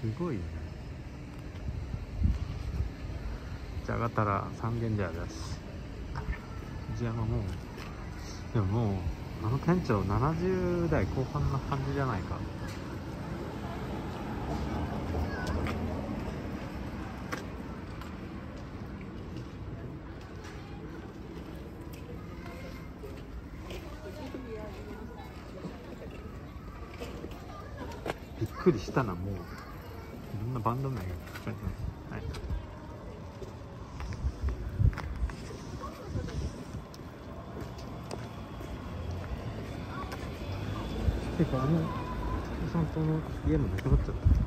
すごいよねじゃあ上がったら三軒茶屋だし藤山もうでももうあの店長70代後半な感じじゃないか。びっくりしたなもう。ろんなバンド名が書かれてますはい。てかあのお父さんとの家もなくなっちゃった。